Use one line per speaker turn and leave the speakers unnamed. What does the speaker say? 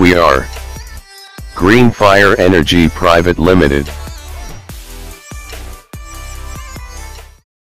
we are. Green Fire Energy Private Limited.